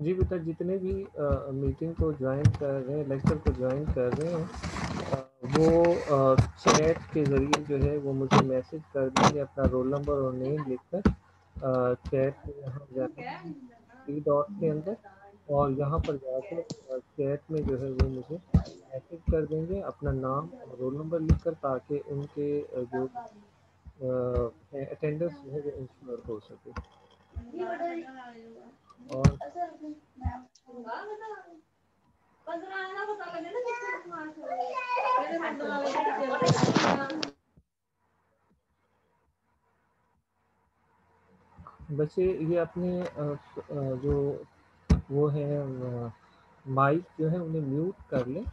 जी बेटा, जितने भी मीटिंग को ज्वाइन कर रहे हैं लेक्चर को ज्वाइन कर रहे हैं वो चैट के ज़रिए जो है वो मुझे मैसेज कर देंगे, अपना रोल नंबर और नेम लिखकर चैट यहाँ जाकर थ्री डॉट के अंदर, और यहाँ पर जाकर चैट में जो है वो मुझे मैसेज कर देंगे, अपना नाम और रोल नंबर लिखकर, ताकि उनके जो अटेंडेंस जो है वो इंश्योर हो सके। और बच्चे, ये अपने जो वो है माइक जो है, उन्हें म्यूट कर लें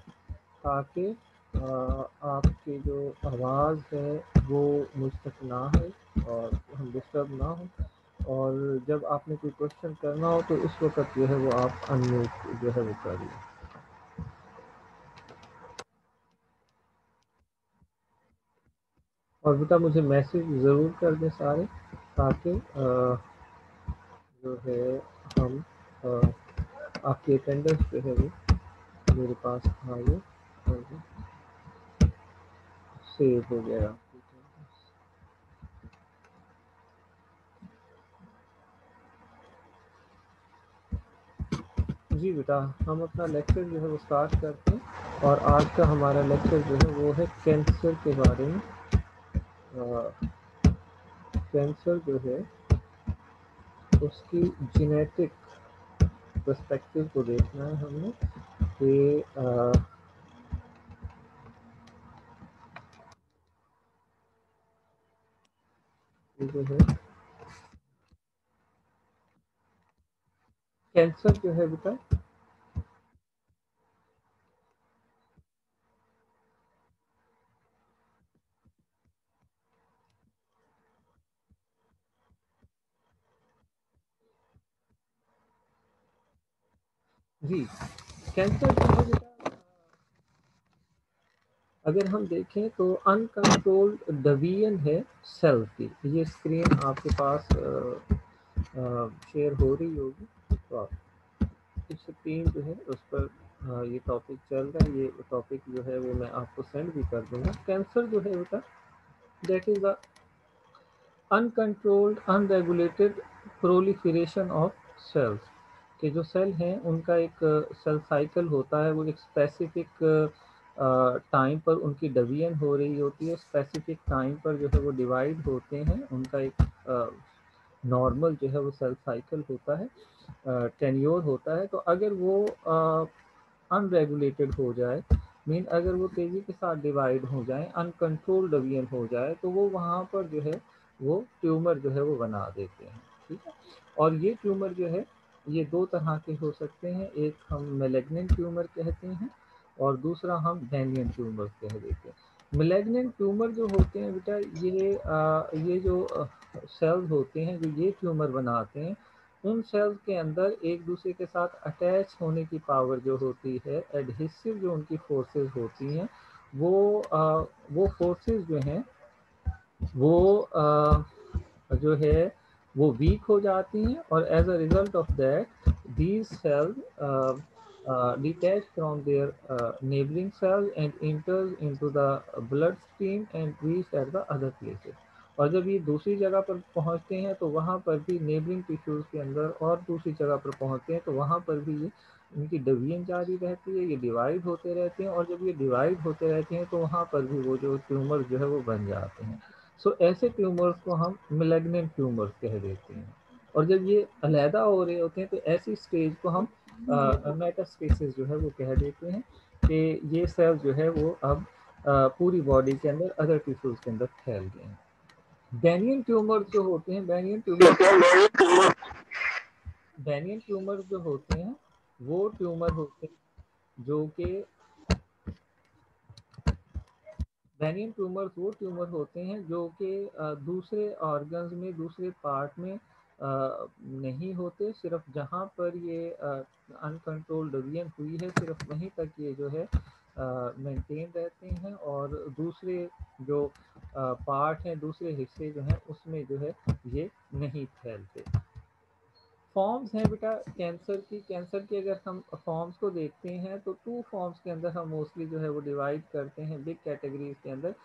ताकि आपकी जो आवाज़ है, वो मुझ तक ना है और हम डिस्टर्ब ना हो। और जब आपने कोई क्वेश्चन करना हो तो उस वक्त जो है वो आप अनम्यूट जो है वो कर लें। और बेटा मुझे मैसेज ज़रूर कर दें सारे ताकि जो है हम आ, आपकी अटेंडेंस जो है वो मेरे पास आ जाए सेव हो गया जी बेटा, हम अपना लेक्चर जो है वो स्टार्ट करते हैं और आज का हमारा लेक्चर जो है वो है कैंसर के बारे में। कैंसर जो है, उसकी जेनेटिक पर्सपेक्टिव को देखना है हमने कि जो है कैंसर जो है बेटा? जी कैंसर जो है बेटा, अगर हम देखें तो अनकंट्रोल्ड डवीजन है सेल की। ये स्क्रीन आपके पास शेयर हो रही होगी। इस टीम जो है, उस पर हाँ ये टॉपिक चल रहा है। ये टॉपिक जो है, वो मैं आपको सेंड भी कर दूँगा। कैंसर जो है बेटा that is the uncontrolled unregulated proliferation of cells के जो सेल हैं, उनका एक सेल साइकिल होता है। वो एक स्पेसिफिक टाइम पर उनकी डिवीज़न हो रही होती है। स्पेसिफिक टाइम पर जो है, वो डिवाइड होते हैं। उनका एक नॉर्मल जो है, वो सेल साइकिल होता है। टेन्योर होता है तो अगर वो अनरेगुलेटेड हो जाए मीन अगर वो तेज़ी के साथ डिवाइड हो जाए अनकंट्रोल डिवीज़न हो जाए तो वो वहाँ पर जो है वो ट्यूमर जो है वो बना देते हैं ठीक है? और ये ट्यूमर जो है ये दो तरह के हो सकते हैं एक हम मेलेग्नेंट ट्यूमर कहते हैं और दूसरा हम बेनियन ट्यूमर कह देते हैं। मिलेग्नेंट ट्यूमर जो होते हैं बेटा ये आ, ये जो सेल्स होते हैं जो ये ट्यूमर बनाते हैं उन सेल्स के अंदर एक दूसरे के साथ अटैच होने की पावर जो होती है एडहेसिव जो उनकी फोर्सेस होती हैं वो आ, वो फोर्सेस जो हैं वो आ, जो है वो वीक हो जाती हैं और as a result of that these cells from their uh, neighboring cells and enters into the blood stream and reach at the other places. और जब ये दूसरी जगह पर पहुँचते हैं तो वहाँ पर भी नेबरिंग टिश्यूज़ के अंदर और दूसरी जगह पर पहुँचते हैं तो वहाँ पर भी ये इनकी डिवीज़न जारी रहती है ये डिवाइड होते रहते हैं और जब ये डिवाइड होते रहते हैं तो वहाँ पर भी वो जो ट्यूमर जो है वो बन जाते हैं। सो ऐसे ट्यूमर्स को हम मिलेग्नेंट ट्यूमर्स कह देते हैं। और जब ये अलहदा हो रहे होते हैं तो ऐसी स्टेज को हम मेटास्टेसिस जो है वो कह देते हैं कि ये सेल जो है वो अब आ, पूरी बॉडी के अंदर अदर टिश्यूज़ के अंदर फैल गए हैं। बेनियन ट्यूमर जो होते हैं बेनियन ट्यूमर बेनियन ट्यूमर। जो होते हैं वो ट्यूमर होते हैं जो कि बेनियन ट्यूमर्स वो ट्यूमर होते हैं जो कि दूसरे ऑर्गन्स में दूसरे पार्ट में नहीं होते सिर्फ़ जहाँ पर ये अनकंट्रोल डिवीज़न हुई है सिर्फ़ वहीं तक ये जो है मेंटेन रहते हैं और दूसरे जो पार्ट हैं, दूसरे हिस्से जो हैं, उसमें जो है, ये नहीं फैलते। फॉर्म्स हैं बेटा, कैंसर की कैंसर की अगर हम फॉर्म्स को देखते हैं तो टू फॉर्म्स के अंदर हम मोस्टली जो है, वो डिवाइड करते हैं बिग कैटेगरीज के अंदर।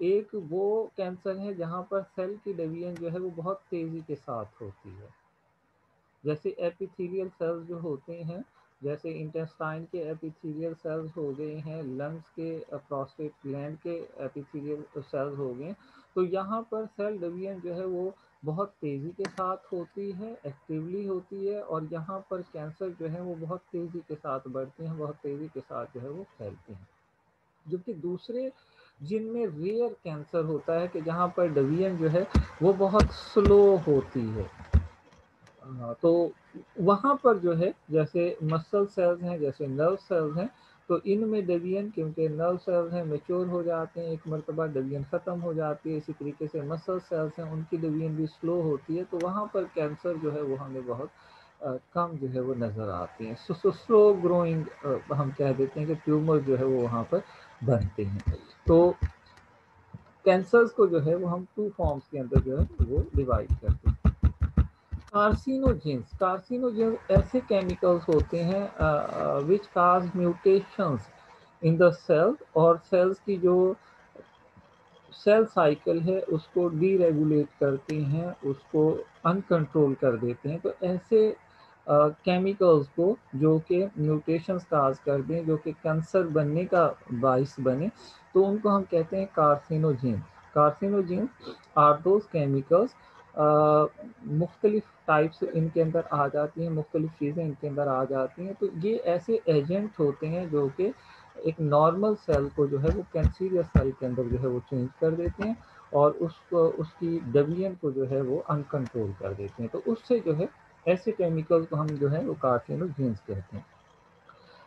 एक वो कैंसर है, जहाँ पर सेल की डिवीज़न जो है, वो बहुत तेज़ी के साथ होती है। जैसे एपिथेलियल सेल्स जो होते हैं जैसे इंटेस्टाइन के एपिथेलियल सेल्स हो गए हैं, लंग्स के प्रोस्टेट ग्लैंड के एपिथेलियल सेल्स हो गए तो यहाँ पर सेल डिवीज़न जो है वो बहुत तेज़ी के साथ होती है, एक्टिवली होती है और यहाँ पर कैंसर जो है वो बहुत तेज़ी के साथ बढ़ते हैं, बहुत तेज़ी के साथ जो है वो फैलते हैं। जबकि दूसरे जिनमें रेयर कैंसर होता है कि जहाँ पर डिवीज़न जो है वो बहुत स्लो होती है। तो वहाँ पर जो है जैसे मसल सेल्स हैं जैसे नर्व सेल्स हैं तो इनमें डिवीज़न क्योंकि नर्व सेल्स हैं मेच्योर हो जाते हैं एक मरतबा डिवीज़न ख़त्म हो जाती है इसी तरीके से मसल सेल्स हैं उनकी डिवीज़न भी स्लो होती है तो वहाँ पर कैंसर जो है वो हमें बहुत आ, कम जो है वो नज़र आते हैं। सो स्लो ग्रोइंग हम कह देते हैं कि ट्यूमर जो है वो वहाँ पर बनते हैं। तो कैंसर्स को जो है वो हम टू फॉर्म्स के अंदर जो है वो डिवाइड करते हैं। कार्सिनोजेंस कार्सिनोजेंस ऐसे केमिकल्स होते हैं which cause mutations in the cell और सेल्स की जो सेल साइकिल है उसको डीरेगुलेट करते हैं उसको अनकंट्रोल कर देते हैं। तो ऐसे केमिकल्स uh, को जो कि म्यूटेशंस काज कर दें जो कि कैंसर बनने का बाइस बने तो उनको हम कहते हैं carcinogen carcinogen are those chemicals मुख्तलिफ़ टाइप्स इनके अंदर आ जाती हैं, मुख्तलिफ़ चीज़ें इनके अंदर आ जाती हैं। तो ये ऐसे एजेंट होते हैं जो कि एक नॉर्मल सेल को जो है वो कैंसीरियस सेल के अंदर जो है वो चेंज कर देते हैं और उसको उसकी डिवीज़न को जो है वो अनकंट्रोल कर देते हैं। तो उससे जो है ऐसे केमिकल को हम जो है वो कार्सिनोजेंस कहते हैं।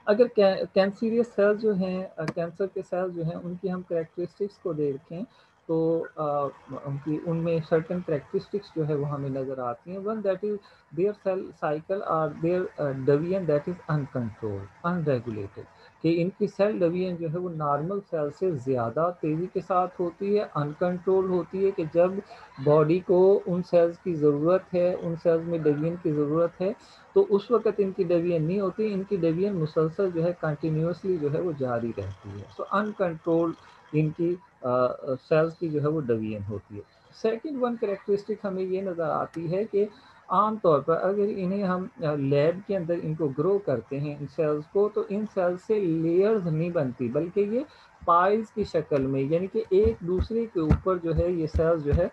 अगर कैंसीरियस सेल जो हैं कैंसर के सेल जो हैं, उनकी हम करेक्टरिस्टिक्स को देखें तो उनकी, उनमें सर्टन करेक्टरिस्टिक्स जो है वो हमें नज़र आती हैं। One that is their cell cycle are their division that is uncontrol unregulated कि इनकी सेल डिवीज़न जो है वो नॉर्मल सेल से ज़्यादा तेज़ी के साथ होती है अनकंट्रोल होती है कि जब बॉडी को उन सेल्स की ज़रूरत है, उन सेल्स में डिवीज़न की ज़रूरत है तो उस वक्त इनकी डिवीज़न नहीं होती, इनकी डिवीज़न मुसलसल जो है कंटिन्यूसली जो है वो जारी रहती है। सो अनकंट्रोल्ड इनकी सेल्स की जो है वो डिवीज़न होती है। सेकंड वन करेक्टरिस्टिक हमें ये नज़र आती है कि आम तौर पर अगर इन्हें हम लैब के अंदर इनको ग्रो करते हैं इन सेल्स को तो इन सेल्स से लेयर्स नहीं बनती, बल्कि ये पाइल्स की शक्ल में, यानी कि एक दूसरे के ऊपर जो है ये सेल्स जो है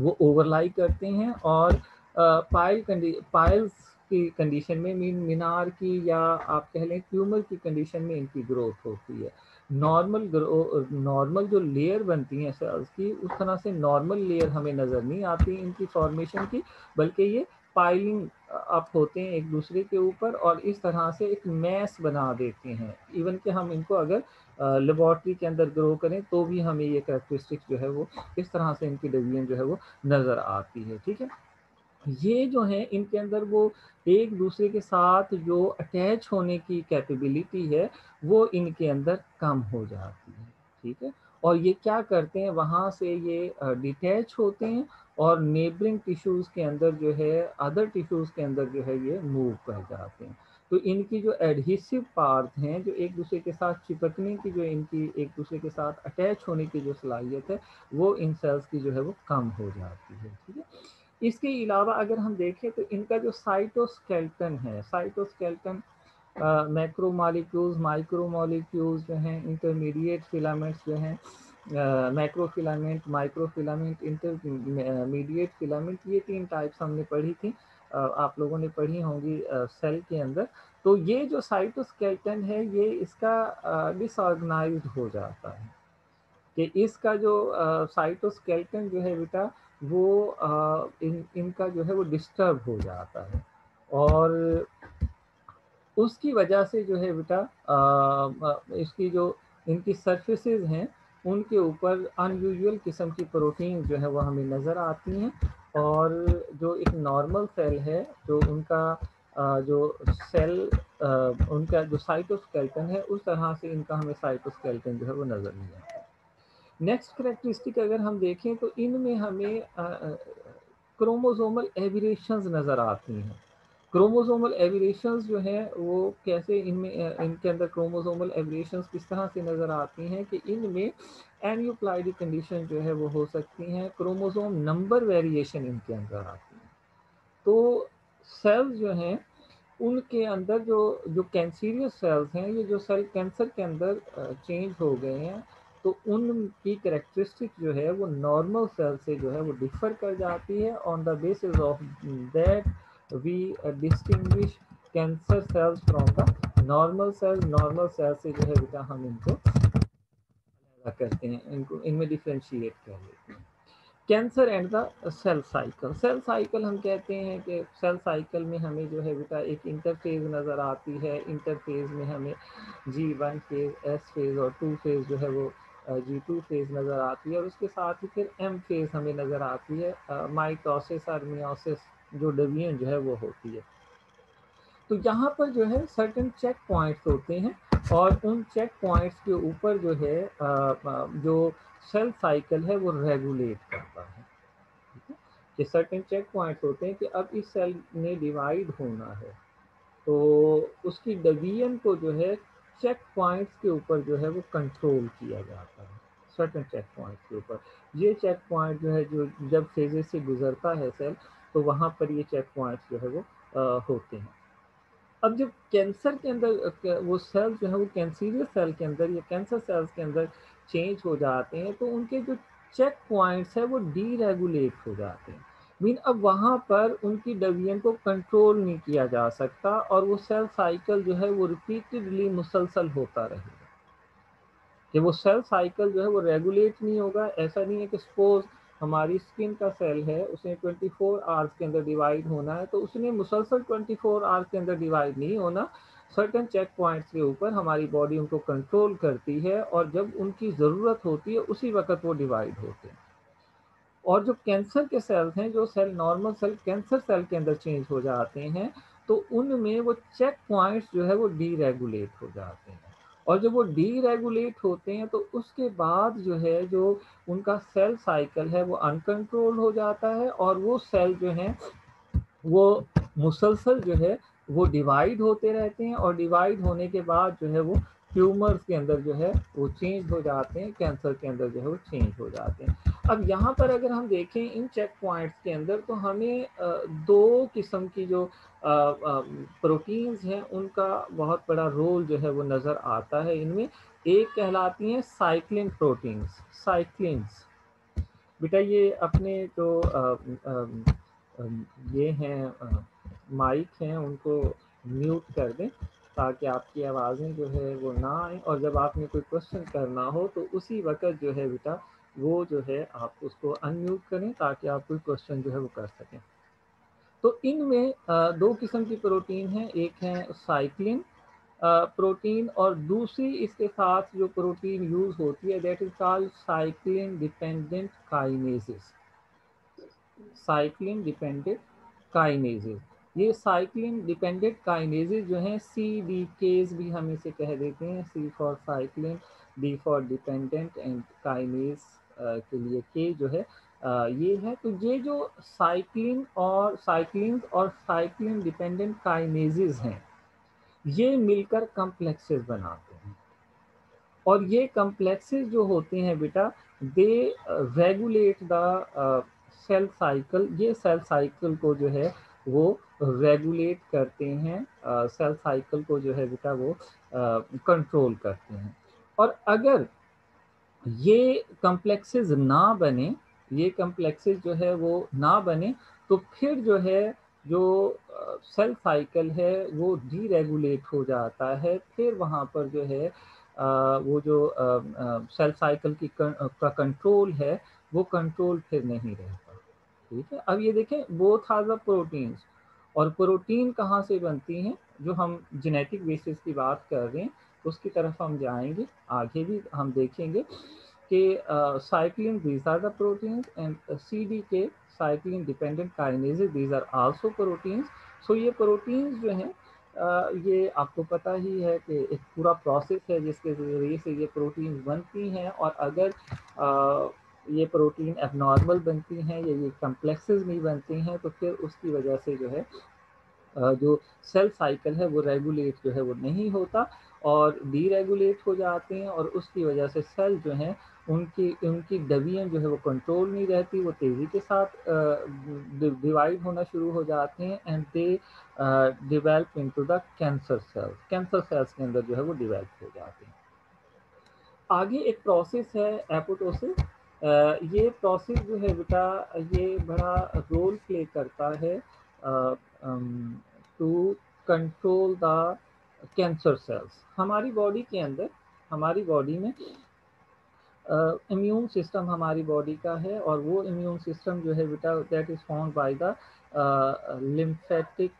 वो ओवरलाई करते हैं और पाइल पाइल्स की कंडीशन में मीन, मीनार की या आप कह लें ट्यूमर की कंडीशन में इनकी ग्रोथ होती है। नॉर्मल ग्रो नॉर्मल जो लेयर बनती हैं सेल्स की, उस तरह से नॉर्मल लेयर हमें नज़र नहीं आती इनकी फॉर्मेशन की, बल्कि ये पाइलिंग अप होते हैं एक दूसरे के ऊपर और इस तरह से एक मैस बना देते हैं। इवन कि हम इनको अगर लेबॉर्ट्री के अंदर ग्रो करें तो भी हमें ये करेक्टरिस्टिक्स जो है वो, इस तरह से इनकी डिवीज़न जो है वो नज़र आती है, ठीक है? ये जो है, इनके अंदर वो एक दूसरे के साथ जो अटैच होने की कैपेबिलिटी है, वो इनके अंदर कम हो जाती है, ठीक है? और ये क्या करते हैं, वहाँ से ये डिटैच होते हैं और नेबरिंग टिश्यूज़ के अंदर जो है अदर टिश्यूज़ के अंदर जो है ये मूव कर जाते हैं। तो इनकी जो एडहिसिव पार्ट हैं, जो एक दूसरे के साथ चिपकने की जो इनकी, एक दूसरे के साथ अटैच होने की जो सलाहियत है, वो इन सेल्स की जो है वो कम हो जाती है, ठीक है? इसके अलावा अगर हम देखें तो इनका जो साइटोस्केल्टन है, cytoskeleton macro molecules micro molecules जो हैं इंटरमीडिएट फिलामेंट्स जो हैं macro filament micro filament intermediate filament ये तीन टाइप्स हमने पढ़ी थी आप लोगों ने पढ़ी होंगी सेल के अंदर। तो ये जो साइटोस्केल्टन है, ये इसका डिसऑर्गेनाइज्ड हो जाता है। कि इसका जो साइटोस्केल्टन जो है बेटा वो आ, इन इनका जो है वो डिस्टर्ब हो जाता है। और उसकी वजह से जो है बेटा इसकी जो इनकी सर्फेसेस हैं उनके ऊपर अनयूजुअल किस्म की प्रोटीन जो है वो हमें नज़र आती हैं। और जो एक नॉर्मल सेल है जो उनका जो सेल उनका जो साइटोस्केल्टन है उस तरह से इनका हमें साइटोस्केल्टन जो है वो नज़र नहीं आता। नेक्स्ट करेक्टरिस्टिक अगर हम देखें तो इनमें हमें क्रोमोसोमल एविरेशंस नज़र आती हैं। क्रोमोसोमल एविरेशंस जो है, वो कैसे इनमें इनके अंदर क्रोमोसोमल एविरेशंस किस तरह से नज़र आती हैं कि इनमें एन्यूप्लाइडी कंडीशन जो है वो हो सकती हैं क्रोमोसोम नंबर वेरिएशन इनके अंदर आती है। तो सेल्स जो हैं, उनके अंदर जो जो कैंसीरियस सेल्स हैं, ये जो सेल कैंसर के अंदर चेंज हो गए हैं तो उनकी करेक्टरिस्टिक जो है वो नॉर्मल सेल से जो है वो डिफर कर जाती है on the basis of that we distinguish cancer cells from the normal cells normal cell से जो है बेटा हम इनको करते हैं, इनको इनमें डिफ्रेंशिएट कर लेते हैं। Cancer and the cell cycle cell cycle हम कहते हैं कि सेल साइकिल में हमें जो है बेटा एक इंटरफेज नज़र आती है। इंटरफेज में हमें G one phase S phase और टू फ़ेज़ जो है वो जी टू फ़ेज़ नज़र आती है और उसके साथ ही फिर एम फ़ेज़ हमें नज़र आती है माइटोसिस और मियोसिस जो डिवीज़न जो है वो होती है। तो यहाँ पर जो है सर्टन चेक पॉइंट्स होते हैं और उन चेक पॉइंट्स के ऊपर जो है जो सेल साइकिल है वो रेगुलेट करता है। कि सर्टेन चेक पॉइंट्स होते हैं कि अब इस सेल ने डिवाइड होना है। तो उसकी डिवीज़न को जो है चेक पॉइंट्स के ऊपर जो है वो कंट्रोल किया जाता है। सर्टन चेक पॉइंट्स के ऊपर। ये चेक पॉइंट जो है जो जब फेजेस से गुजरता है सेल तो वहाँ पर ये चेक पॉइंट्स जो है वो आ, होते हैं। अब जब कैंसर के अंदर वो सेल्स जो है वो कैंसीरियस सेल के अंदर या कैंसर सेल्स के अंदर चेंज हो जाते हैं तो उनके जो चेक पॉइंट्स है वो डीरेगुलेट हो जाते हैं। मीन अब वहाँ पर उनकी डिवीज़न को कंट्रोल नहीं किया जा सकता और वो सेल साइकिल जो है वो रिपीटेडली मुसलसल होता रहेगा। कि वो सेल साइकिल जो है वो रेगुलेट नहीं होगा। ऐसा नहीं है कि सपोज़ हमारी स्किन का सेल है, उसने 24 फोर आवर्स के अंदर डिवाइड होना है तो उसने मुसलसल 24 फोर आवर्स के अंदर डिवाइड नहीं होना। सर्टन चेक पॉइंट्स के ऊपर हमारी बॉडी उनको कंट्रोल करती है और जब उनकी ज़रूरत होती है, उसी वक्त वो डिवाइड होते हैं। और जो कैंसर के सेल्स हैं, जो cell normal cell cancer cell के अंदर चेंज हो जाते हैं तो उनमें वो चेक पॉइंट्स जो है वो डीरेगुलेट हो जाते हैं। और जब वो डीरेगुलेट होते हैं तो उसके बाद जो है, जो उनका सेल साइकिल है, वो अनकंट्रोल हो जाता है और वो सेल जो है, वो मुसलसल जो है, वो डिवाइड होते रहते हैं और डिवाइड होने के बाद जो है वो ट्यूमर्स के अंदर जो है, वो चेंज हो जाते हैं कैंसर के अंदर जो है, वो चेंज हो जाते हैं। अब यहाँ पर अगर हम देखें इन चेक पॉइंट्स के अंदर तो हमें दो किस्म की जो प्रोटीन्स हैं, उनका बहुत बड़ा रोल जो है, वो नज़र आता है इनमें। एक कहलाती हैं साइक्लिन प्रोटीन्स साइक्लिन्स बेटा ये अपने जो तो ये हैं माइक हैं, उनको म्यूट कर दें। ताकि आपकी आवाज़ें जो है वो ना आए और जब आपने कोई क्वेश्चन करना हो तो उसी वक्त जो है बेटा, वो जो है आप उसको अनम्यूट करें ताकि आप कोई क्वेश्चन जो है वो कर सकें। तो इनमें दो किस्म की प्रोटीन है। एक है साइक्लिन प्रोटीन और दूसरी इसके साथ जो प्रोटीन यूज़ होती है that is called cyclin dependent kinases cyclin dependent kinases ये साइक्लिन डिपेंडेंट काइनेजेस जो हैं सी डी केज भी हम इसे कह देते हैं। C for cyclin D for dependent and kinase के लिए के जो है ये है। तो ये जो साइक्लिन और साइक्लिन और साइक्लिन डिपेंडेंट काइनेजेस हैं, ये मिलकर कम्प्लेक्सेस बनाते हैं। और ये कम्प्लेक्सेस जो होते हैं बेटा they regulate the cell cycle ये सेल साइकिल को जो है वो रेगुलेट करते हैं सेल साइकिल को जो है बेटा वो कंट्रोल करते हैं। और अगर ये कम्प्लेक्सेस ना बने ये कम्प्लेक्सेस जो है वो ना बने तो फिर जो है जो सेल साइकिल है वो डीरेगुलेट हो जाता है। फिर वहाँ पर जो है आ, वो जो सेल साइकिल की का कंट्रोल है वो कंट्रोल फिर नहीं रहता। ठीक है? अब ये देखें बोथ आर द प्रोटीन्स। और प्रोटीन कहाँ से बनती हैं? जो हम जेनेटिक बेसिस की बात कर रहे हैं, उसकी तरफ़ हम जाएँगे। आगे भी हम देखेंगे कि cyclin these are the proteins and C D के cyclin dependent kinases these are also proteins so ये प्रोटीन्स जो हैं ये आपको पता ही है कि एक पूरा प्रोसेस है जिसके ज़रिए से ये प्रोटीन्स बनती हैं। और अगर ये प्रोटीन एबनॉर्मल बनती हैं, या, ये कम्प्लेक्सेस नहीं बनती हैं तो फिर उसकी वजह से जो है जो सेल साइकिल है वो रेगुलेट जो है वो नहीं होता और डीरेगुलेट हो जाते हैं और उसकी वजह से सेल जो हैं, उनकी उनकी डबियाँ जो है वो कंट्रोल नहीं रहती, वो तेज़ी के साथ डिवाइड होना शुरू हो जाते हैं and they develop into the cancer cells cancer cells के अंदर जो है वो डिवेल्प हो जाते हैं। आगे एक प्रोसेस है एपोटोसिस ये प्रोसेस जो है बेटा ये बड़ा रोल प्ले करता है to control the cancer cells हमारी बॉडी के अंदर हमारी बॉडी में इम्यून uh, सिस्टम हमारी बॉडी का है और वो इम्यून सिस्टम जो है बेटा that is found by the lymphatic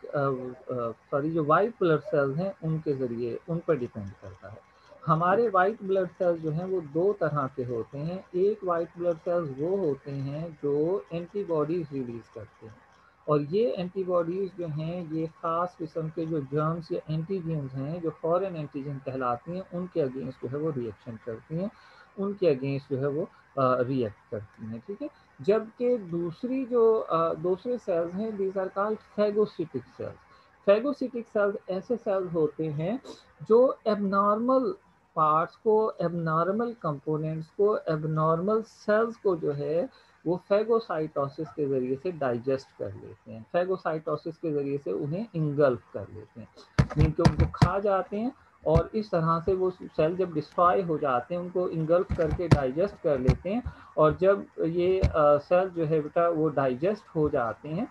sorry जो वाइट ब्लड सेल्स हैं उनके ज़रिए उन पर डिपेंड करता है। हमारे वाइट ब्लड सेल्स जो हैं वो दो तरह के होते हैं। एक वाइट ब्लड सेल्स वो होते हैं जो एंटीबॉडीज रिलीज़ करते हैं। और ये एंटीबॉडीज़ जो हैं ये ख़ास किस्म के जो जर्म्स या एंटीजेंस हैं जो फॉरेन एंटीजन कहलाती हैं उनके अगेंस्ट जो है वो रिएक्शन करती हैं। उनके अगेंस्ट जो है वो रिएक्ट करती हैं ठीक है? जबकि दूसरी जो आ, दूसरे सेल्स हैं these are called phagocytic cells phagocytic cells ऐसे सेल्स होते हैं जो एबनॉर्मल पार्ट्स को एबनॉर्मल कंपोनेंट्स को एबनॉर्मल सेल्स को जो है, वो फेगोसाइटोसिस के ज़रिए से डाइजेस्ट कर लेते हैं। फेगोसाइटोसिस के ज़रिए से उन्हें इंगल्फ कर लेते हैं। जिनके उनको खा जाते हैं और इस तरह से वो सेल जब डिस्ट्रॉय हो जाते हैं, उनको इंगल्फ करके डाइजेस्ट कर लेते हैं और जब ये सेल जो है बेटा, वो डाइजेस्ट हो जाते हैं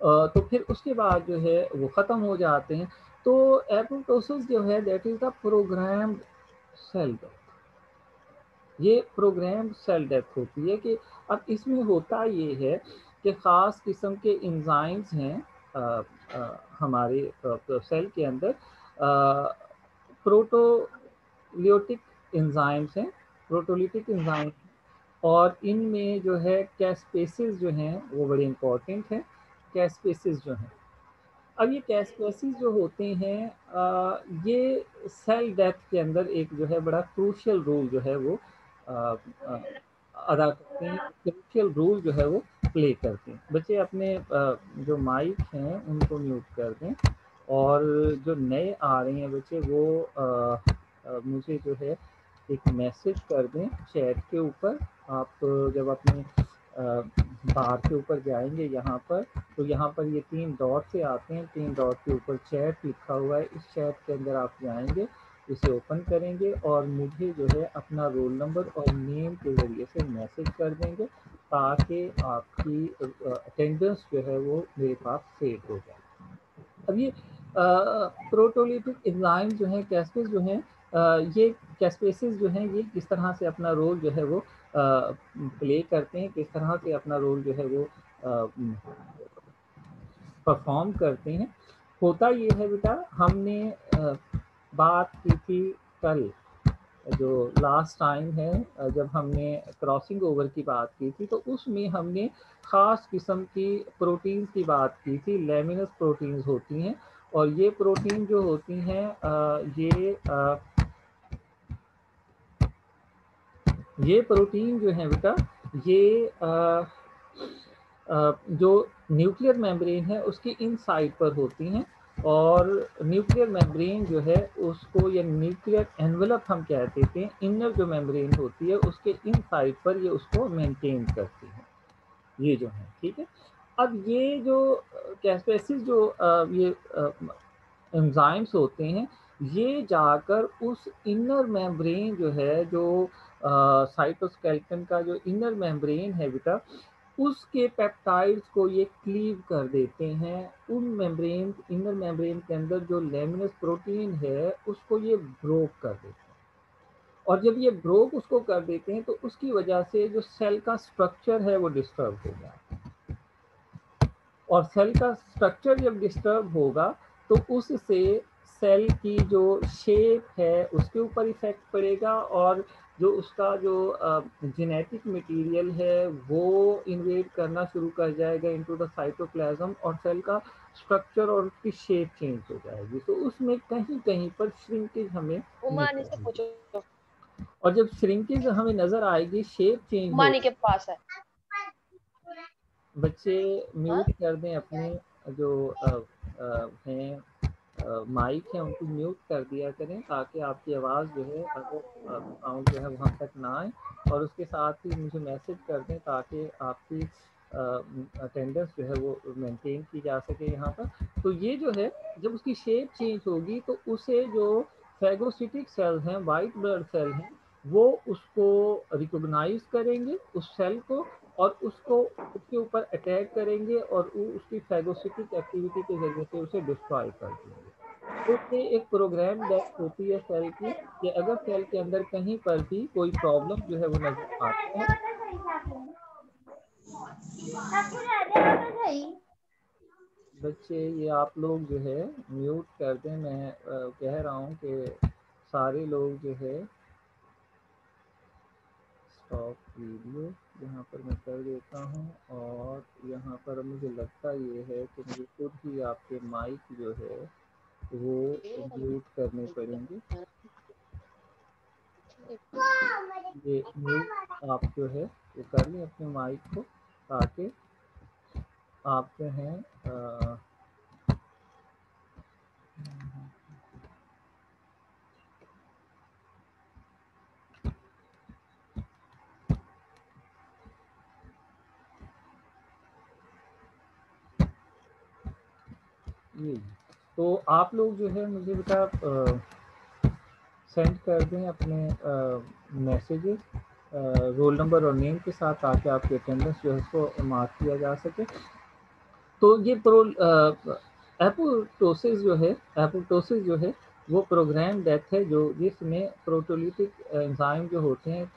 तो फिर उसके बाद जो है वो ख़त्म हो जाते हैं। तो एपोटोसिस जो है that is the programmed cell death ये प्रोग्राम सेल डेथ होती है कि अब इसमें होता ये है कि ख़ास किस्म के इंजाइम्स हैं आ, आ, हमारे सेल के अंदर प्रोटोलियोटिक इंजाइम्स हैं प्रोटोलिटिक इंजाइम और इनमें जो है कैस्पेसिस जो हैं वो बड़े इंपॉर्टेंट हैं कैस्पेसिस जो हैं। अब ये कैस्पेसिस जो होते हैं आ, ये सेल डेथ के अंदर एक जो है बड़ा क्रूशियल रोल जो है वो अदा करते हैं क्रिटिकल रोल जो है वो प्ले करते हैं। बच्चे अपने जो माइक हैं उनको म्यूट कर दें और जो नए आ रहे हैं बच्चे वो आ, मुझे जो है एक मैसेज कर दें चैट के ऊपर। आप जब अपने बार के ऊपर जाएँगे यहाँ पर तो यहाँ पर ये तीन डॉट से आते हैं। तीन डॉट के ऊपर चैट लिखा हुआ है। इस चैट के अंदर आप जाएँगे, इसे ओपन करेंगे और मुझे जो है अपना रोल नंबर और नेम के ज़रिए से मैसेज कर देंगे ताकि आपकी अटेंडेंस जो है वो मेरे पास सेव हो जाए। अब ये प्रोटोलिटिक एंजाइम जो है कैस्पेस जो हैं ये कैस्पेसिस जो हैं, ये किस तरह से अपना रोल जो है वो प्ले करते हैं, किस तरह से अपना रोल जो है वो परफॉर्म करते हैं। होता ये है बेटा, हमने बात की थी कल, जो लास्ट टाइम है जब हमने क्रॉसिंग ओवर की बात की थी तो उसमें हमने ख़ास किस्म की प्रोटीन की बात की थी लेमिनस प्रोटीन्स होती हैं, और ये प्रोटीन जो होती हैं ये आ, ये प्रोटीन जो है बेटा ये आ, आ, जो न्यूक्लियर मेम्ब्रेन है उसकी इन साइड पर होती हैं और न्यूक्लियर मेम्ब्रेन जो है उसको या न्यूक्लियर एनवलप हम कहते थे इनर जो मेम्ब्रेन होती है उसके इन साइड पर ये उसको मेंटेन करती है। ये जो है ठीक है? अब ये जो कैस्पेसिस जो ये एंजाइम्स होते हैं ये जाकर उस इनर मेम्ब्रेन जो है जो साइटोस्केल्टन का जो इनर मेम्ब्रेन है बेटा, उसके पेप्टाइड्स को ये क्लीव कर देते हैं। उन मेम्ब्रेन इनर मेम्ब्रेन के अंदर जो लेमिनस प्रोटीन है, उसको ये ब्रोक कर देते हैं। और जब ये ब्रोक उसको कर देते हैं तो उसकी वजह से जो सेल का स्ट्रक्चर है, वो डिस्टर्ब हो है और सेल का स्ट्रक्चर जब डिस्टर्ब होगा तो उससे सेल की जो शेप है, उसके ऊपर इफ़ेक्ट पड़ेगा और जो उसका जो जेनेटिक मटेरियल है वो इन्वेट करना शुरू कर जाएगा इनटू द साइटोप्लाज्म और सेल का स्ट्रक्चर और उसकी शेप चेंज हो जाएगी। तो उसमें कहीं कहीं पर श्रिंकेज हमें और जब श्रिंकेज हमें नज़र आएगी शेप चेंज मानी के पास है। बच्चे म्यूट कर दें अपने जो हैं। माइक है, उनको म्यूट कर दिया करें ताकि आपकी आवाज़ जो है अगर साउंड जो है वहाँ तक ना आए और उसके साथ ही मुझे मैसेज कर दें ताकि आपकी अटेंडेंस जो है वो मेंटेन की जा सके यहाँ पर। तो ये जो है, जब उसकी शेप चेंज होगी तो उसे जो फैगोसिटिक सेल्स हैं वाइट ब्लड सेल हैं, वो उसको रिकोगनाइज करेंगे उस सेल को और उसको उसके ऊपर अटैक करेंगे और उसकी फैगोसिटिक एक्टिविटी के ज़रिए से उसे डिस्ट्रॉय कर देंगे। ये एक प्रोग्राम होती है सेल की, कि अगर सेल के अंदर कहीं पर भी कोई प्रॉब्लम जो है वो नज़र आती है। बच्चे, ये आप लोग जो है म्यूट कर दें मैं कह रहा हूँ कि सारे लोग जो है स्टॉप वीडियो यहाँ पर मैं कर देता हूँ और यहाँ पर मुझे लगता ये है कि मुझे खुद ही आपके माइक जो है वो म्यूट करने पड़ेंगे। ये म्यूट आप जो है, वो कर लें अपने माइक को ताकि आप जो हैं जी तो आप लोग जो है मुझे बेटा सेंड कर दें अपने मैसेजेस रोल नंबर और नेम के साथ ताकि आपकी अटेंडेंस जो है उसको मार्क किया जा सके। तो ये प्रो एपोटोसिस जो है एपोटोसिस जो है, वो प्रोग्राम डेथ है जो जिसमें प्रोटोलिटिक एंजाइम जो होते हैं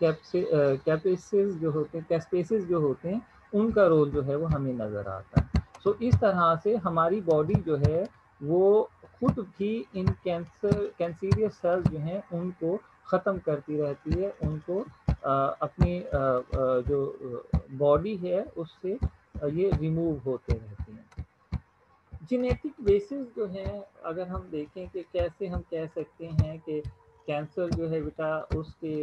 कैपेसिस जो होते हैं कैस्पेसिस जो होते हैं, उनका रोल जो है वो हमें नज़र आता है। सो so, इस तरह से हमारी बॉडी जो है वो खुद भी इन कैंसर कैंसीरियस सेल्स जो हैं उनको ख़त्म करती रहती है उनको आ, अपनी आ, आ, जो बॉडी है उससे ये रिमूव होते रहते हैं। जेनेटिक बेसिस जो हैं अगर हम देखें कि कैसे हम कह सकते हैं कि कैंसर जो है बेटा उसके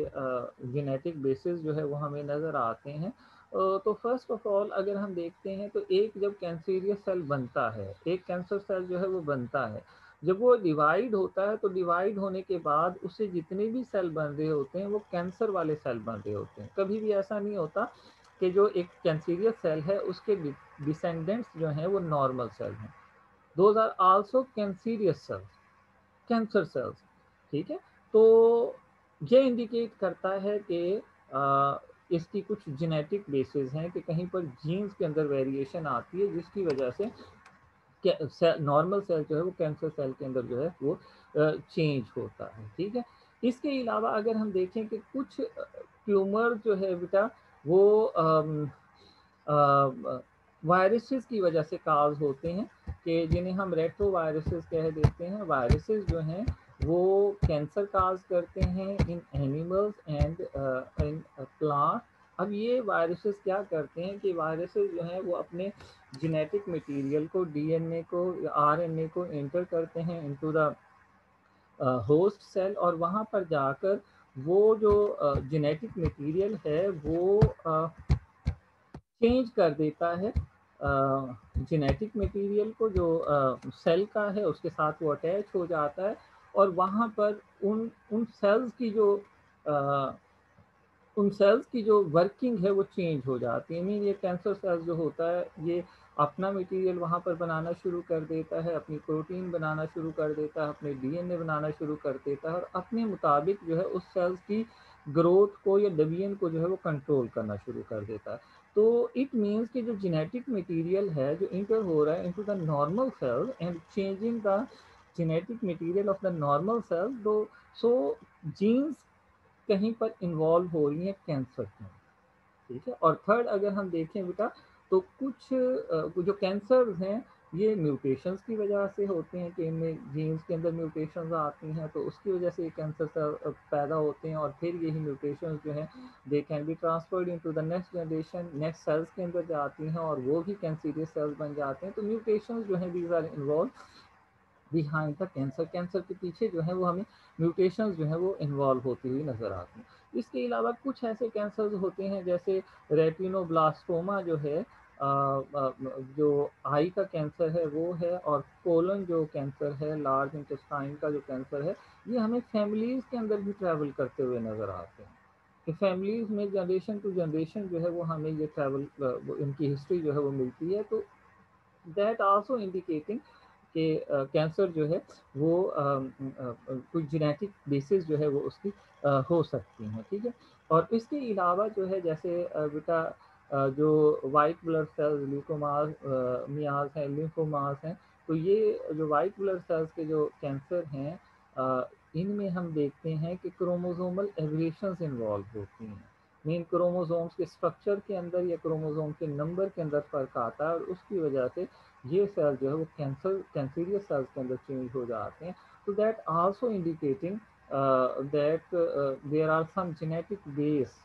जेनेटिक बेसिस जो है वो हमें नज़र आते हैं। तो फ़र्स्ट ऑफ़ ऑल अगर हम देखते हैं तो एक जब कैंसरियस सेल बनता है, एक कैंसर सेल जो है वो बनता है, जब वो डिवाइड होता है तो डिवाइड होने के बाद उससे जितने भी सेल बन रहे होते हैं, वो कैंसर वाले सेल बन रहे होते हैं। कभी भी ऐसा नहीं होता कि जो एक कैंसरियस सेल है, उसके डिसेंडेंट्स जो हैं, वो नॉर्मल सेल हैं। Those are also cancerous cells cancer cells ठीक है? तो ये इंडिकेट करता है कि इसकी कुछ जेनेटिक बेसिस हैं कि कहीं पर जीन्स के अंदर वेरिएशन आती है, जिसकी वजह से नॉर्मल सेल जो है वो कैंसर सेल के अंदर जो है वो चेंज होता है, ठीक है? इसके अलावा अगर हम देखें कि कुछ ट्यूमर जो है बेटा, वो वायरसेस की वजह से काज होते हैं कि जिन्हें हम रेट्रो वायरसेस कह देते हैं। वायरसेस जो हैं वो कैंसर काज करते हैं in animals and in plant अब ये वायरसेस क्या करते हैं कि वायरसेस जो हैं वो अपने जेनेटिक मटेरियल को डीएनए को आरएनए को एंटर करते हैं इनटू द होस्ट सेल और वहाँ पर जाकर वो जो जेनेटिक uh, मटेरियल है वो चेंज uh, कर देता है जेनेटिक uh, मटेरियल को जो सेल का है उसके साथ वो अटैच हो जाता है और वहाँ पर उन उन सेल्स की जो आ, उन सेल्स की जो वर्किंग है वो चेंज हो जाती है। मीन ये कैंसर सेल्स जो होता है ये अपना मटेरियल वहाँ पर बनाना शुरू कर देता है अपनी प्रोटीन बनाना शुरू कर देता है अपने डीएनए बनाना शुरू कर देता है और अपने मुताबिक जो है उस सेल्स की ग्रोथ को या डिवीज़न को जो है वो कंट्रोल करना शुरू कर देता है। तो इट मीन्स कि जो जेनेटिक मटेरियल है जो इंटर हो रहा है into the normal cell and changing the genetic material of the normal cells दो सो जीन्स कहीं पर इन्वॉल्व हो रही हैं कैंसर में ठीक है? और थर्ड अगर हम देखें बेटा तो कुछ जो कैंसर हैं, ये म्यूटेशंस की वजह से होते हैं कि इनमें जीन्स के अंदर म्यूटेशंस आती हैं तो उसकी वजह से ये कैंसर पैदा होते हैं और फिर यही म्यूटेशंस जो हैं they can be transferred into the next generation next cells के अंदर जाती हैं और वो भी कैंसीरियस सेल्स बन जाते हैं। तो म्यूटेशन जो हैं these are involve behind the cancer cancer के पीछे जो है वो हमें म्यूटेशन जो है वो इन्वॉल्व होती हुई नज़र आती हैं। इसके अलावा कुछ ऐसे कैंसर होते हैं जैसे रेटिनोब्लास्टोमा जो है जो आई का कैंसर है वो है और कोलन जो कैंसर है लार्ज इंटेस्टाइन का जो कैंसर है, ये हमें फैमिलीज़ के अंदर भी ट्रैवल करते हुए नज़र आते हैं। कि फैमिलीज़ में जनरेशन टू जनरेशन जो है वो हमें ये ट्रैवल इनकी हिस्ट्री जो है वो मिलती है। तो दैट आल्सो इंडिकेटिंग कि कैंसर जो है, वो कुछ जेनेटिक बेसिस जो है, वो उसकी हो सकती हैं, ठीक है? और इसके अलावा जो है, जैसे बेटा जो white blood cells leukaemias हैं लिम्फोमास हैं तो ये जो वाइट ब्लड सेल्स के जो कैंसर हैं इनमें हम देखते हैं कि क्रोमोजोमल एवरेशंस इन्वॉल्व होती हैं। मेन क्रोमोजोम्स के स्ट्रक्चर के अंदर या क्रोमोजोम के नंबर के अंदर फ़र्क आता है और उसकी वजह से ये सेल जो है वो कैंसर कैंसरियस सेल्स के अंदर चेंज हो जाते हैं। तो that also indicating that there are some genetic base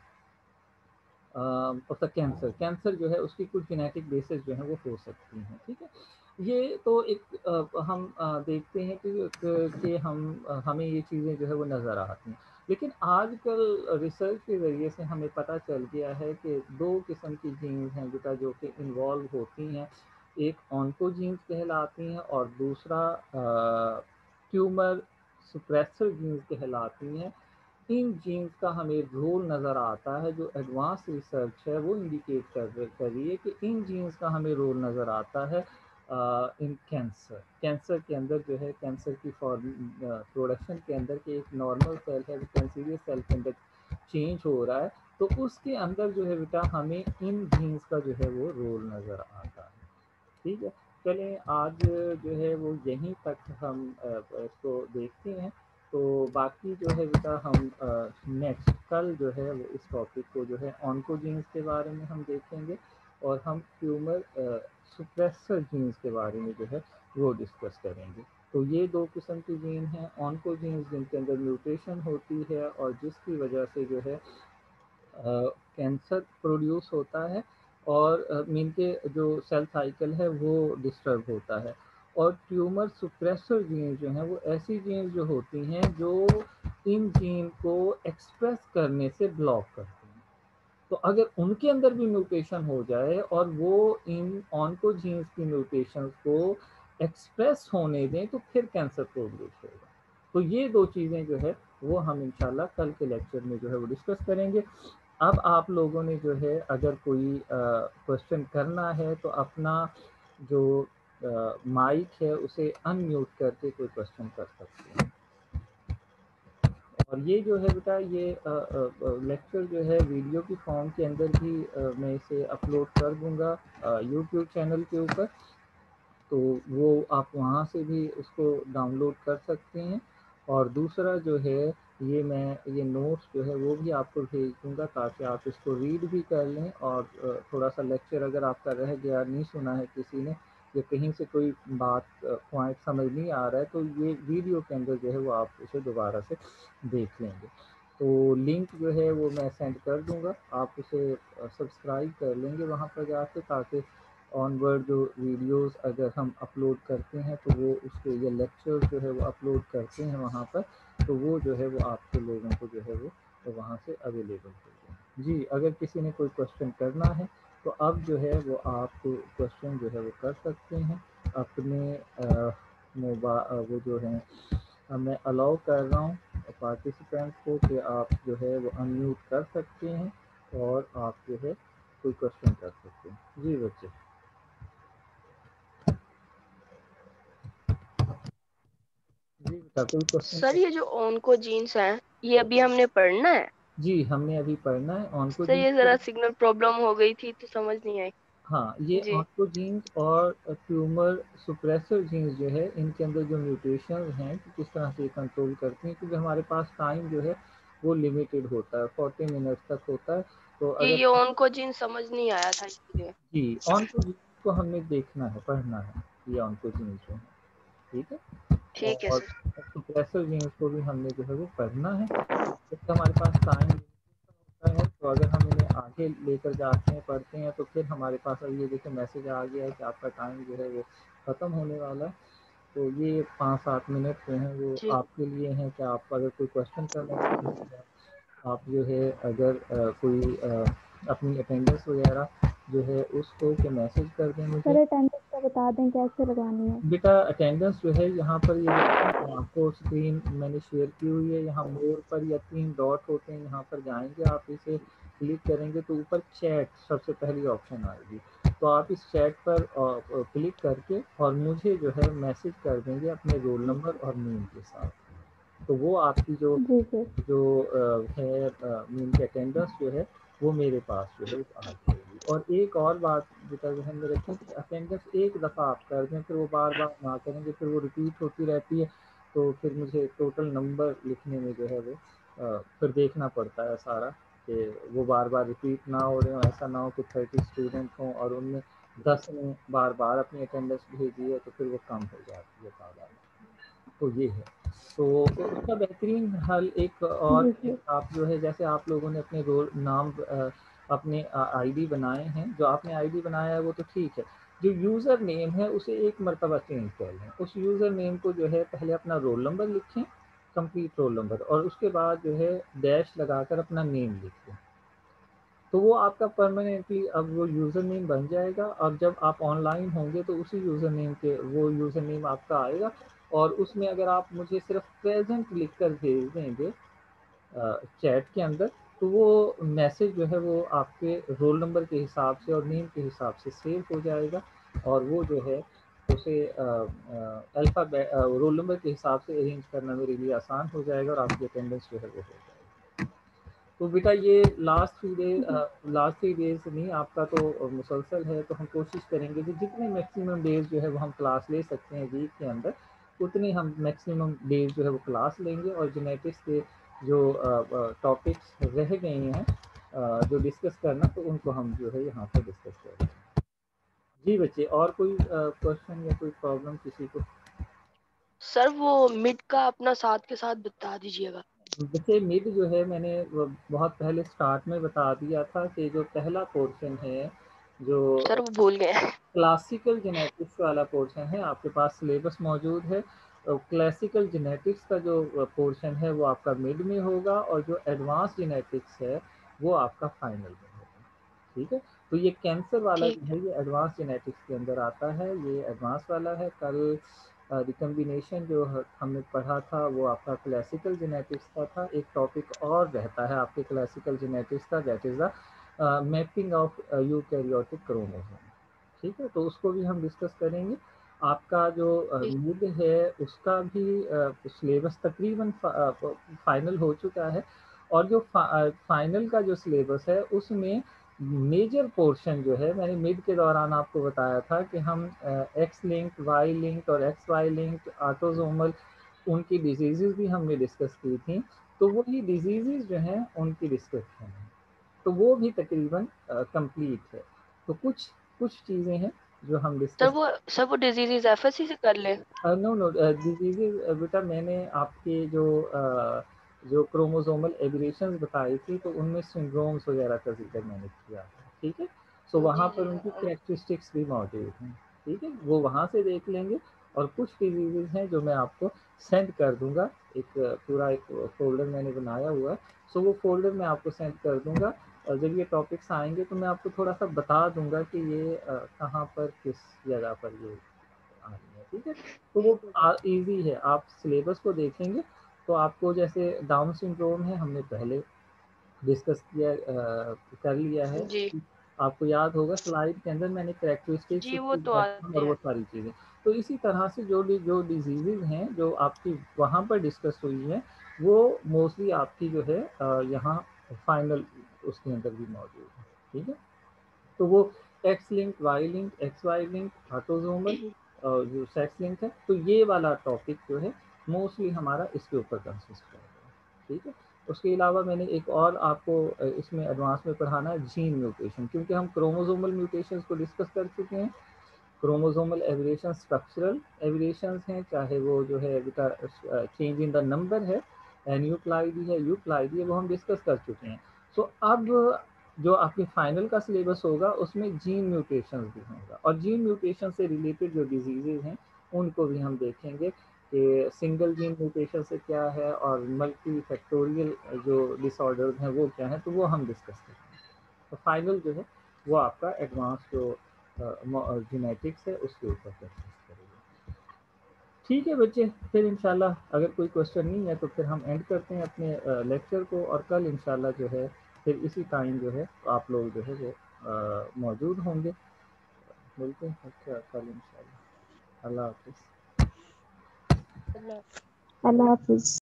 of the cancer cancer जो है उसकी कुछ जेनेटिक बेसिस जो है वो हो सकती हैं ठीक है? ये तो एक uh, हम uh, देखते हैं कि, कि हम uh, हमें ये चीज़ें जो है वो नज़र आती हैं। लेकिन आजकल रिसर्च के ज़रिए से हमें पता चल गया है कि दो किस्म की जीन्स हैं जो कि इन्वॉल्व होती हैं। एक ऑनकोजीन्स कहलाती हैं और दूसरा ट्यूमर सुप्रेसर जीन्स कहलाती हैं। इन जीन्स का हमें रोल नज़र आता है जो एडवांस रिसर्च है, वो इंडिकेट कर रही है कि इन जीन्स का हमें रोल नज़र आता है इन कैंसर कैंसर के अंदर जो है कैंसर की प्रोडक्शन के अंदर के एक नॉर्मल सेल है कैंसीरियस सेल के अंदर चेंज हो रहा है। तो उसके अंदर जो है बेटा, हमें इन जीन्स का जो है वो रोल नज़र आता है। ठीक है। चलें, आज जो है वो यहीं तक हम इसको देखते हैं। तो बाकी जो है बेटा हम नेक्स्ट कल जो है वो इस टॉपिक को जो है ऑनको जीन्स के बारे में हम देखेंगे और हम ट्यूमर सुप्रेसर जीन्स के बारे में जो है वो डिस्कस करेंगे। तो ये दो किस्म के जीन हैं ऑनको जीन्स जिनके अंदर म्यूटेशन होती है और जिसकी वजह से जो है कैंसर प्रोड्यूस होता है और मीन के जो सेल साइकिल है वो डिस्टर्ब होता है। और ट्यूमर सुप्रेसर जीन जो हैं वो ऐसी जीन जो होती हैं जो इन जीन को एक्सप्रेस करने से ब्लॉक करती हैं। तो अगर उनके अंदर भी म्यूटेशन हो जाए और वो इन ऑनको जीन्स की म्यूटेशन को एक्सप्रेस होने दें तो फिर कैंसर प्रोड्यूस होगा। तो ये दो चीज़ें जो है वो हम इंशाल्लाह कल के लेक्चर में जो है वो डिस्कस करेंगे। अब आप लोगों ने जो है, अगर कोई क्वेश्चन करना है तो अपना जो माइक है, उसे अनम्यूट करके कोई क्वेश्चन कर सकते हैं। और ये जो है बेटा, ये लेक्चर जो है वीडियो की फॉर्म के अंदर भी मैं इसे अपलोड कर दूँगा यूट्यूब चैनल के ऊपर। तो वो आप वहाँ से भी उसको डाउनलोड कर सकते हैं। और दूसरा जो है ये मैं, ये नोट्स जो है वो भी आपको भेज दूँगा ताकि आप इसको रीड भी कर लें और थोड़ा सा लेक्चर अगर आपका रह गया, नहीं सुना है किसी ने या कहीं से कोई बात पॉइंट समझ नहीं आ रहा है तो ये वीडियो के अंदर जो है वो आप उसे दोबारा से देख लेंगे। तो लिंक जो है वो मैं सेंड कर दूँगा, आप उसे सब्सक्राइब कर लेंगे वहाँ पर जाके ताकि ऑनवर्ड जो वीडियोस अगर हम अपलोड करते हैं तो वो उसके ये लेक्चर जो है वो अपलोड करते हैं वहाँ पर तो वो जो है वो आपके लोगों को जो है वो तो वहाँ से अवेलेबल हो जाए जी, अगर किसी ने कोई क्वेश्चन करना है तो अब जो है वो आप क्वेश्चन जो है वो कर सकते हैं। अपने मोबा वो जो है मैं अलाउ कर रहा हूँ पार्टिसिपेंट्स को कि आप जो है वो अनम्यूट कर सकते हैं और आप जो है कोई क्वेश्चन कर सकते हैं। जी बच्चे। सर ये जो ऑनको जीन्स है ये अभी हमने पढ़ना है? जी हमने अभी पढ़ना है ऑनको सर ये जरा सिग्नल प्रॉब्लम हो गई थी तो समझ नहीं आई। हाँ ये ऑनको जीन्स और ट्यूमर सुप्रेसर जीन्स जो है इनके अंदर जो म्यूटेशन हैं कि किस तरह से कंट्रोल करती हैं क्योंकि हमारे पास टाइम जो है वो लिमिटेड होता है फोर्टी मिनट तक होता है। तो अगर ये ऑनको जीन समझ नहीं आया था इसलिए। जी ऑनको जीन्स को हमने देखना है पढ़ना है ये ऑनको जीन्स जो है। ठीक है? ठीक है सुप्रेसर जीन्स को भी हमने जो है वो पढ़ना है। जब हमारे पास टाइम होता है तो अगर हम इन्हें आगे लेकर जाते हैं पढ़ते हैं तो फिर हमारे पास अब ये देखिए मैसेज आ गया है कि आपका टाइम जो है वो ख़त्म होने वाला है। तो ये पाँच सात मिनट जो हैं वो आपके लिए हैं कि आप अगर कोई क्वेश्चन करना आप जो है अगर आ, कोई आ, अपनी अटेंडेंस वगैरह जो है उसको के मैसेज कर दें मुझे? सर अटेंडेंस का बता दें कैसे लगानी है? बेटा अटेंडेंस जो है यहाँ पर ये आपको स्क्रीन मैंने शेयर की हुई है। यहाँ मोर पर या तीन डॉट होते हैं यहाँ पर जाएँगे आप इसे क्लिक करेंगे तो ऊपर चैट सबसे पहली ऑप्शन आएगी। तो आप इस चैट पर क्लिक करके और मुझे जो है मैसेज कर देंगे अपने रोल नंबर और नेम के साथ। तो वो आपकी जो जो है मीन की अटेंडेंस जो है वो मेरे पास जो है आ जाएगी और एक और बात बेटा जहन में रखें कि अटेंडेंस एक दफ़ा आप कर दें, फिर वो बार बार ना करेंगे, फिर वो रिपीट होती रहती है तो फिर मुझे टोटल नंबर लिखने में जो है वो फिर देखना पड़ता है सारा कि वो बार बार रिपीट ना हो रहे हो, ऐसा ना हो कि थर्टी स्टूडेंट हों और उनमें दस ने बार बार अपनी अटेंडेंस भेजी है तो फिर वो कम हो जाती है तादाद तो ये है। तो उसका बेहतरीन हल एक और आप जो। है जैसे आप लोगों ने अपने रोल नाम अपने आईडी बनाए हैं जो आपने आईडी बनाया है वो तो ठीक है। जो यूज़र नेम है उसे एक मरतबा चेंज कर लें। उस यूज़र नेम को जो है पहले अपना रोल नंबर लिखें कंप्लीट रोल नंबर और उसके बाद जो है डैश लगाकर अपना नेम लिख। तो वो आपका परमानेंटली अब वो यूज़र नेम बन जाएगा और जब आप ऑनलाइन होंगे तो उसी यूज़र नेम के वो यूज़र नेम आपका आएगा। और उसमें अगर आप मुझे सिर्फ़ प्रेजेंट लिख कर भेज देंगे चैट के अंदर तो वो मैसेज जो है वो आपके रोल नंबर के हिसाब से और नेम के हिसाब से सेव हो जाएगा और वो जो है उसे अल्फ़ा रोल नंबर के हिसाब से अरेंज करना मेरे लिए आसान हो जाएगा और आपकी अटेंडेंस जो है वो हो जाएगी। तो बेटा ये last three days last three days नहीं, आपका तो मुसलसल है तो हम कोशिश करेंगे कि जितने मैक्सिमम डेज़ जो है वो हम क्लास ले सकते हैं वीक के अंदर उतनी हम मैक्सिमम डेज़ जो है वो क्लास लेंगे और जेनेटिक्स के जो टॉपिक्स रह गए हैं जो डिस्कस करना तो उनको हम जो है यहाँ पर डिस्कस करेंगे जी बच्चे और कोई क्वेश्चन या कोई प्रॉब्लम किसी को? सर वो मिड का अपना साथ के साथ बता दीजिएगा। बच्चे मिड जो है मैंने बहुत पहले स्टार्ट में बता दिया था कि जो पहला पोर्शन है जो सर वो भूल गए। क्लासिकल जेनेटिक्स वाला पोर्शन है आपके पास सिलेबस मौजूद है। क्लासिकल जेनेटिक्स का जो पोर्शन है वो आपका मिड में होगा और जो एडवांस जेनेटिक्स है वो आपका फाइनल में होगा। ठीक है? तो ये कैंसर वाला जो है ये एडवांस जेनेटिक्स के अंदर आता है। ये एडवांस वाला है। कल रिकम्बिनेशन जो हमने पढ़ा था वो आपका क्लासिकल जेनेटिक्स का था। एक टॉपिक और रहता है आपके क्लासिकल जेनेटिक्स का that is the mapping of eukaryotic chromosome ठीक है? तो उसको भी हम डिस्कस करेंगे। आपका जो मिड है उसका भी सिलेबस तकरीबन फाइनल हो चुका है। और जो फाइनल का जो सिलेबस है उसमें मेजर पोर्शन जो है मैंने मिड के दौरान आपको बताया था कि हम एक्स लिंक वाई लिंक और एक्स वाई लिंक ऑटोजोमल उनकी डिज़ीज़ भी हमने डिस्कस की थी। तो वही डिज़ीज़ जो हैं उनकी डिस्क्रिप्शन है। तो वो भी तकरीबन कंप्लीट है। तो कुछ कुछ चीज़ें हैं जो हम डिस्कस सर वो सर वो डिजीजेज एफएससी से कर ले। नो नो डिजीजेज बेटा मैंने आपके जो uh, जो क्रोमोसोमल एबिलेशन बताई थी तो उनमें सिंड्रोम्स वगैरह का ज़िक्र मैंने किया ठीक है? सो वहाँ पर उनकी कैरेक्टरिस्टिक्स भी मौजूद हैं ठीक है? वो वहाँ से देख लेंगे और कुछ डिज़ीज़ हैं जो मैं आपको सेंड कर दूँगा। एक पूरा एक फोल्डर मैंने बनाया हुआ है। सो वो फोल्डर मैं आपको सेंड कर दूँगा। जब ये टॉपिक्स आएँगे तो मैं आपको थोड़ा सा बता दूँगा कि ये कहाँ पर किस जगह पर ये आ रही है ठीक है? तो वो ईजी है। आप सिलेबस को देखेंगे तो आपको जैसे डाउन सिंड्रोम है हमने पहले डिस्कस किया आ, कर लिया है जी। आपको याद होगा स्लाइड के अंदर मैंने करेक्टरिस्टिक्स वो तो और वो सारी चीज़ें। तो इसी तरह से जो जो डिज़ीज़ हैं जो आपकी वहाँ पर डिस्कस हुई है वो मोस्टली आपकी जो है यहाँ फाइनल उसके अंदर भी मौजूद है, ठीक है? तो वो X link Y link X Y link autosomal जो सेक्स लिंक है तो ये वाला टॉपिक जो है मोस्टली हमारा इसके ऊपर कंसिस्ट करेगा ठीक है? उसके अलावा मैंने एक और आपको इसमें एडवांस में पढ़ाना है जीन म्यूटेशन क्योंकि हम क्रोमोजोमल म्यूटेशंस को डिस्कस कर चुके हैं। क्रोमोजोमल एवरेशन स्ट्रक्चरल एवरेशन हैं, चाहे वो जो है चेंज इन द नंबर है एन यूक्लाइडी है यूक्लाइडी है वो हम डिस्कस कर चुके हैं। सो so, अब जो आपके फाइनल का सिलेबस होगा उसमें जीन म्यूटेशन भी होगा। और जीन म्यूटेशन से रिलेटेड जो डिजीजेज हैं उनको भी हम देखेंगे कि सिंगल जीन म्यूटेशन से क्या है और मल्टी फैक्टोरियल जो डिसऑर्डर हैं वो क्या है तो वो हम डिस्कस करेंगे तो फाइनल जो है वो आपका एडवांस जो जेनेटिक्स है उसके ऊपर डिस्कस करेंगे। ठीक है बच्चे फिर इंशाल्लाह अगर कोई क्वेश्चन नहीं है तो फिर हम एंड करते हैं अपने लेक्चर को और कल इंशाल्लाह जो है फिर इसी टाइम जो है आप लोग जो है वो मौजूद होंगे। मिलते हैं। अच्छा कल इंशाल्लाह? अल्लाह अल्लाह अल्लाह हाफिज।